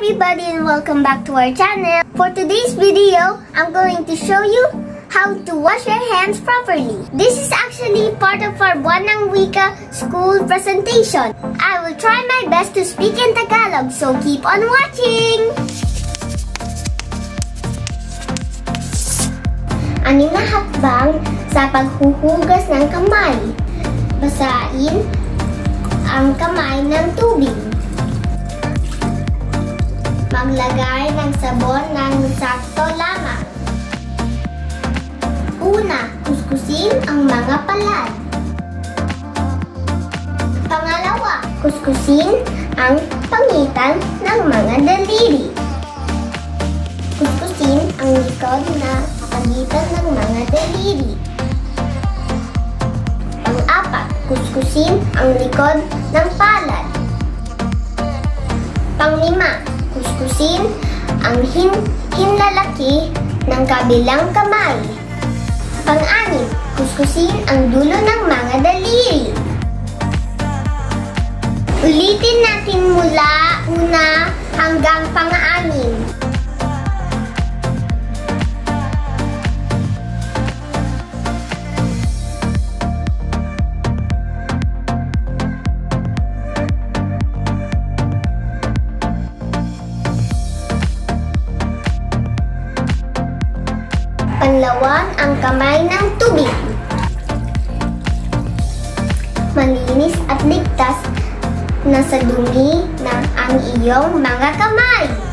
everybody and welcome back to our channel. For today's video, I'm going to show you how to wash your hands properly. This is actually part of our Buwanang Wika school presentation. I will try my best to speak in Tagalog, so keep on watching! Anim na hakbang sa paghuhugas ng kamay. Basain ang kamay ng tubig. Maglagay ng sabon ng sakto lamang. Una, kuskusin ang mga palad. Pangalawa, kuskusin ang pangitan ng mga daliri. Kuskusin ang likod na pagitan ng mga daliri. Pang-apat, kuskusin ang likod ng palad. Panglima, kuskusin ang hin hinlalaki ng kabilang kamay. Pang-anim, kuskusin ang dulo ng mga daliri. Ulitin natin mula una hanggang pang-anim. Panlawan ang kamay ng tubig. Malinis at ligtas na sa dumi ng ang iyong mga kamay.